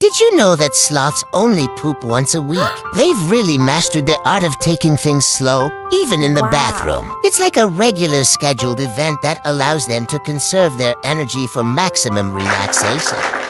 Did you know that sloths only poop once a week? They've really mastered the art of taking things slow, even in the bathroom. It's like a regular scheduled event that allows them to conserve their energy for maximum relaxation.